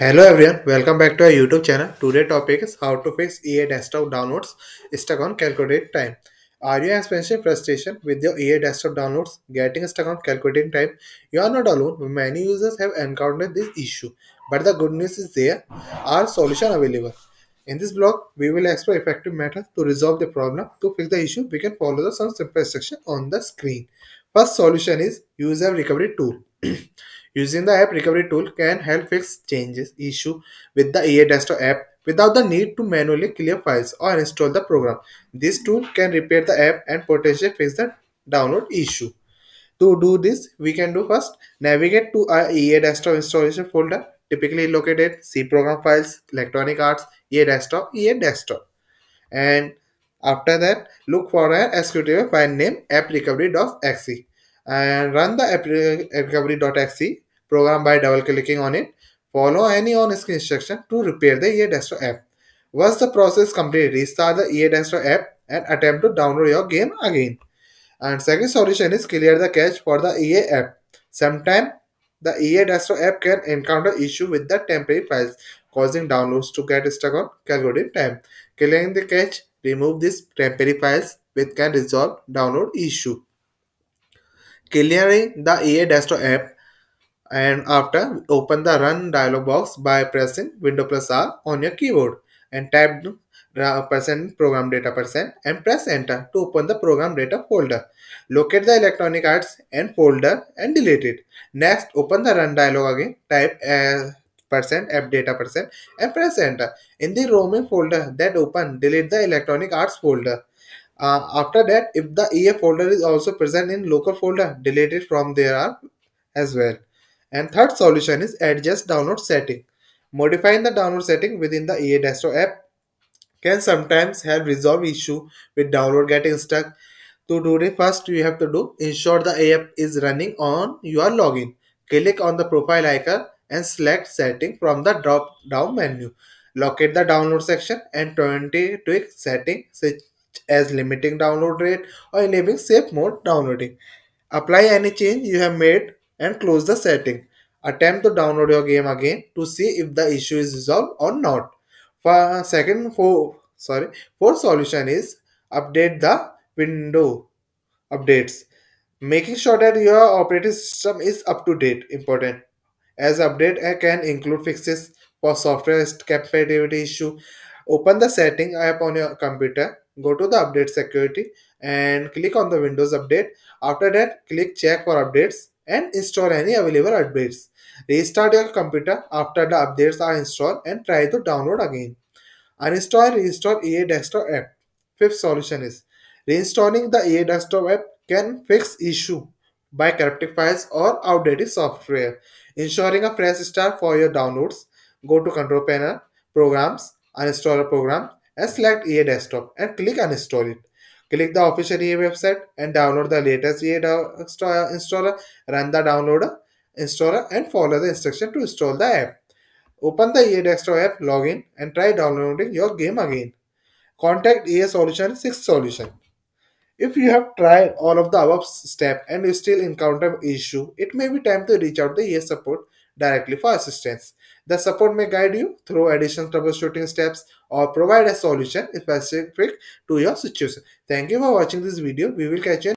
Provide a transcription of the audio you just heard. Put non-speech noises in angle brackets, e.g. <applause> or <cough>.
Hello everyone, welcome back to our YouTube channel. Today topic is how to fix EA desktop downloads stuck on calculated time. Are you experiencing frustration with your EA desktop downloads getting stuck on calculating time? You are not alone. Many users have encountered this issue, but the good news is there are solutions available. In this blog, we will explore effective methods to resolve the problem. To fix the issue, we can follow the some simple instruction on the screen. First solution is use a recovery tool. <clears throat> Using the app recovery tool can help fix changes issue with the EA desktop app without the need to manually clear files or install the program. This tool can repair the app and potentially fix the download issue. To do this, we can do first navigate to our EA desktop installation folder, typically located C program files, electronic arts, EA desktop, EA desktop. And after that, look for an executable file name apprecovery.exe and run the uh, recovery.exe program by double clicking on it. Follow any on-screen instruction to repair the EA desktop app. Once the process complete, restart the EA desktop app and attempt to download your game again. And second solution is clear the cache for the EA app. Sometimes the EA desktop app can encounter issue with the temporary files, causing downloads to get stuck on calculated time. Clearing the cache, remove these temporary files which can resolve download issue. Clearing the EA desktop app and after open the run dialog box by pressing window plus r on your keyboard and type percent program data percent and press enter to open the program data folder. Locate the electronic arts and folder and delete it. Next open the run dialog again. Type uh, percent app data percent and press enter. In the roaming folder that open delete the electronic arts folder uh, after that if the ea folder is also present in local folder delete it from there as well and third solution is adjust download setting. Modifying the download setting within the EA Desktop app can sometimes help resolve issue with download getting stuck. To do it first, you have to do ensure the app is running on your login. Click on the profile icon and select setting from the drop down menu. Locate the download section and 20 tweak setting as limiting download rate or enabling safe mode downloading. Apply any change you have made and close the setting. Attempt to download your game again to see if the issue is resolved or not. For second, for sorry, fourth solution is update the window updates. Making sure that your operating system is up to date important as update can include fixes for software compatibility issue. Open the setting app on your computer, go to the update security and click on the Windows update. After that, click check for updates and install any available updates. Restart your computer after the updates are installed and try to download again. Uninstall and reinstall EA Desktop app. Fifth solution is reinstalling the EA Desktop app can fix issue by corrupting files or outdated software. Ensuring a fresh start for your downloads, go to Control Panel, Programs, Uninstall a program, and select EA Desktop and click Uninstall it. Click the official EA website and download the latest EA installer, run the downloader, installer and follow the instruction to install the app. Open the EA Desktop app, login and try downloading your game again. Contact EA Solution 6 Solution. If you have tried all of the above steps and you still encounter issue, it may be time to reach out to EA support directly for assistance. The support may guide you through additional troubleshooting steps or provide a solution specific to your situation. Thank you for watching this video. We will catch you